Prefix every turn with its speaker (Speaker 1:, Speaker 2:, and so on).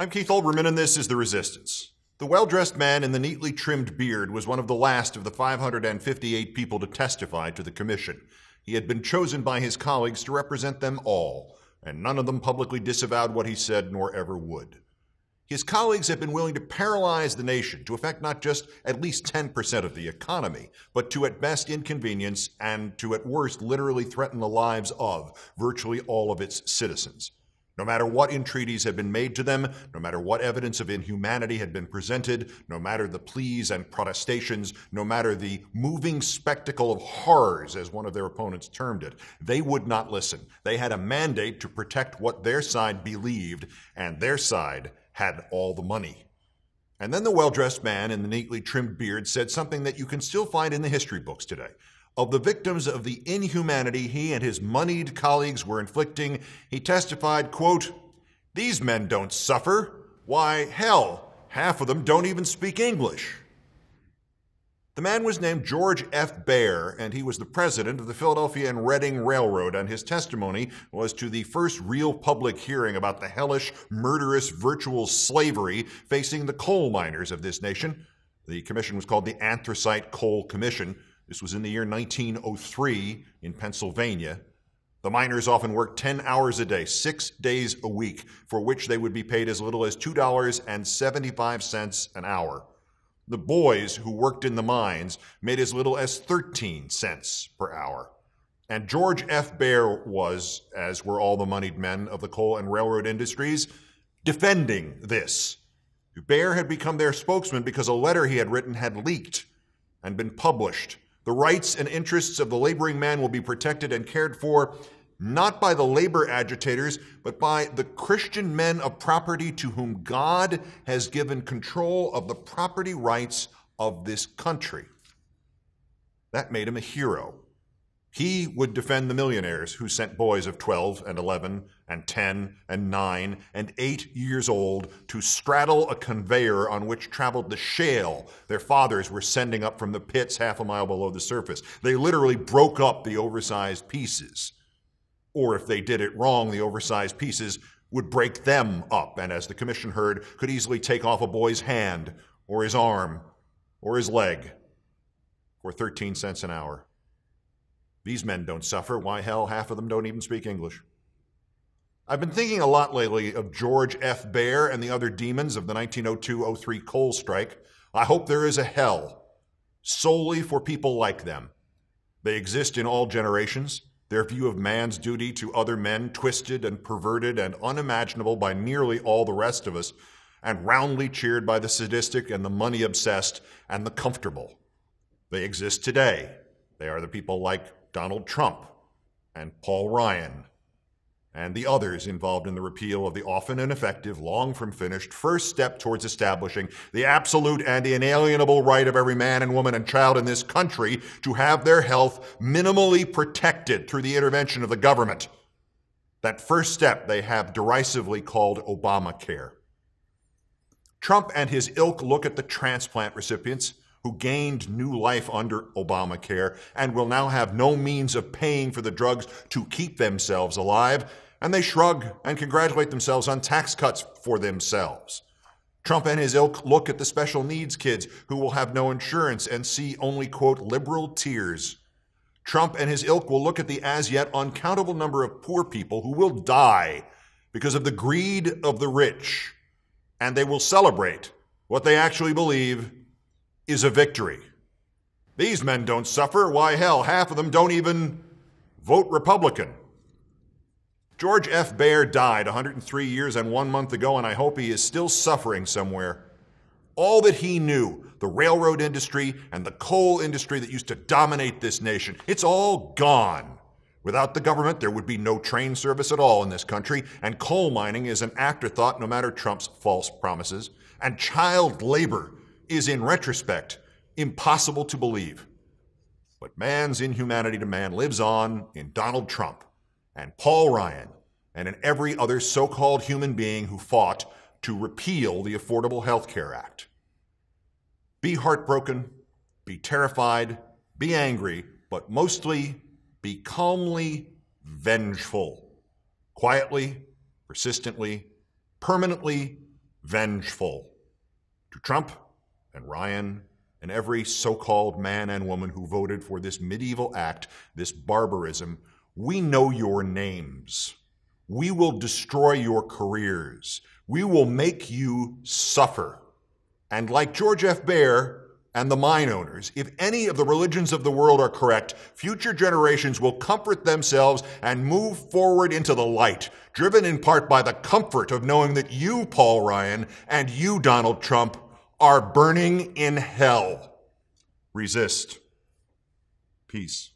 Speaker 1: I'm Keith Olbermann, and this is The Resistance. The well dressed man in the neatly trimmed beard was one of the last of the 558 people to testify to the commission. He had been chosen by his colleagues to represent them all, and none of them publicly disavowed what he said nor ever would. His colleagues have been willing to paralyze the nation to affect not just at least 10% of the economy, but to at best inconvenience and to at worst literally threaten the lives of virtually all of its citizens. No matter what entreaties had been made to them, no matter what evidence of inhumanity had been presented, no matter the pleas and protestations, no matter the moving spectacle of horrors, as one of their opponents termed it, they would not listen. They had a mandate to protect what their side believed, and their side had all the money. And then the well dressed man in the neatly trimmed beard said something that you can still find in the history books today. Of the victims of the inhumanity he and his moneyed colleagues were inflicting, he testified, quote, These men don't suffer. Why, hell, half of them don't even speak English. The man was named George F. Baer, and he was the president of the Philadelphia and Reading Railroad, and his testimony was to the first real public hearing about the hellish, murderous, virtual slavery facing the coal miners of this nation. The commission was called the Anthracite Coal Commission. This was in the year 1903 in Pennsylvania. The miners often worked 10 hours a day, six days a week, for which they would be paid as little as $2.75 an hour. The boys who worked in the mines made as little as 13 cents per hour. And George F. Baer was, as were all the moneyed men of the coal and railroad industries, defending this. Baer had become their spokesman because a letter he had written had leaked and been published. The rights and interests of the laboring man will be protected and cared for not by the labor agitators, but by the Christian men of property to whom God has given control of the property rights of this country. That made him a hero. He would defend the millionaires who sent boys of 12 and 11 and 10 and 9 and 8 years old to straddle a conveyor on which traveled the shale their fathers were sending up from the pits half a mile below the surface. They literally broke up the oversized pieces or if they did it wrong, the oversized pieces would break them up, and as the commission heard, could easily take off a boy's hand, or his arm, or his leg for 13 cents an hour. These men don't suffer. Why, hell, half of them don't even speak English. I've been thinking a lot lately of George F. Baer and the other demons of the 1902 03 coal strike. I hope there is a hell solely for people like them. They exist in all generations. Their view of man's duty to other men, twisted and perverted and unimaginable by nearly all the rest of us, and roundly cheered by the sadistic and the money obsessed and the comfortable. They exist today. They are the people like Donald Trump and Paul Ryan and the others involved in the repeal of the often ineffective, long from finished first step towards establishing the absolute and inalienable right of every man and woman and child in this country to have their health minimally protected through the intervention of the government. That first step they have derisively called Obamacare. Trump and his ilk look at the transplant recipients who gained new life under Obamacare and will now have no means of paying for the drugs to keep themselves alive, and they shrug and congratulate themselves on tax cuts for themselves. Trump and his ilk look at the special needs kids who will have no insurance and see only, quote, liberal tears. Trump and his ilk will look at the as yet uncountable number of poor people who will die because of the greed of the rich, and they will celebrate what they actually believe is a victory. These men don't suffer. Why, hell, half of them don't even vote Republican. George F. Baer died 103 years and one month ago, and I hope he is still suffering somewhere. All that he knew, the railroad industry and the coal industry that used to dominate this nation, it's all gone. Without the government, there would be no train service at all in this country, and coal mining is an afterthought no matter Trump's false promises. And child labor is, in retrospect, impossible to believe. But man's inhumanity to man lives on in Donald Trump and Paul Ryan and in every other so called human being who fought to repeal the Affordable Health Care Act. Be heartbroken, be terrified, be angry, but mostly be calmly vengeful. Quietly, persistently, permanently, vengeful. To Trump and Ryan and every so called man and woman who voted for this medieval act, this barbarism, we know your names. We will destroy your careers. We will make you suffer. And like George F. Baer and the mine owners, if any of the religions of the world are correct, future generations will comfort themselves and move forward into the light, driven in part by the comfort of knowing that you, Paul Ryan, and you, Donald Trump, are burning in hell. Resist. Peace.